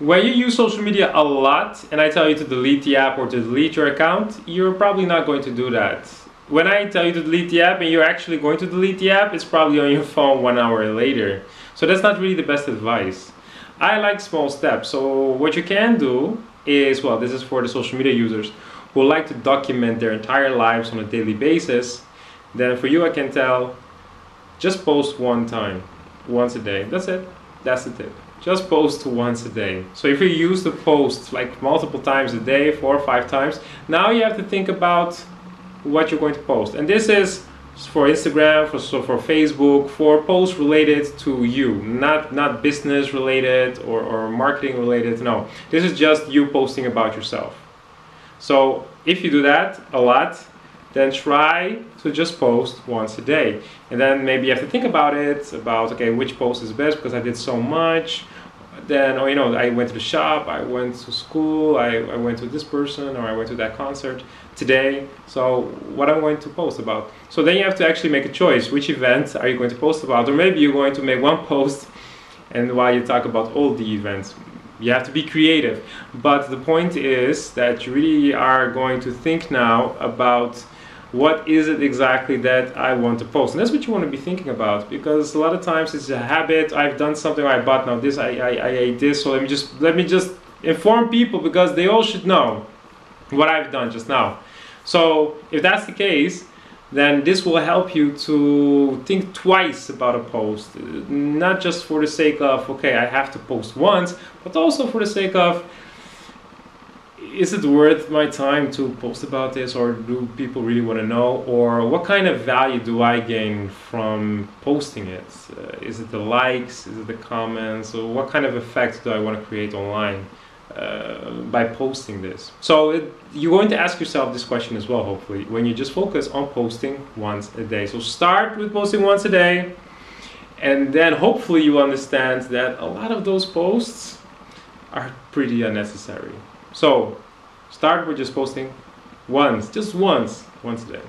when you use social media a lot and I tell you to delete the app or to delete your account, you're probably not going to do that. When I tell you to delete the app and you're actually going to delete the app, it's probably on your phone one hour later. So that's not really the best advice. I like small steps. So what you can do is, well, this is for the social media users who like to document their entire lives on a daily basis. Then for you, I can tell, just post one time, once a day. That's it. That's the tip. Just post once a day. So if you use the post like multiple times a day, four or five times, now you have to think about what you're going to post. And this is for Instagram, for so for Facebook, for posts related to you, not not business related or, or marketing related. No, this is just you posting about yourself. So if you do that a lot, then try to just post once a day. And then maybe you have to think about it, about okay, which post is best because I did so much. Then, oh, you know, I went to the shop, I went to school, I, I went to this person, or I went to that concert today. So, what I'm going to post about. So, then you have to actually make a choice. Which event are you going to post about? Or maybe you're going to make one post and while you talk about all the events, you have to be creative. But the point is that you really are going to think now about what is it exactly that I want to post? And that's what you want to be thinking about because a lot of times it's a habit. I've done something, I bought now this, I, I, I ate this, so let me just let me just inform people because they all should know what I've done just now. So if that's the case, then this will help you to think twice about a post, not just for the sake of okay, I have to post once, but also for the sake of is it worth my time to post about this or do people really want to know? Or what kind of value do i gain from posting it? Uh, is it the likes? Is it the comments? Or what kind of effect do i want to create online uh, by posting this? So it, you're going to ask yourself this question as well hopefully when you just focus on posting once a day. So start with posting once a day and then hopefully you understand that a lot of those posts are pretty unnecessary so Start with just posting once, just once, once a day.